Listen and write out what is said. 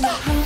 た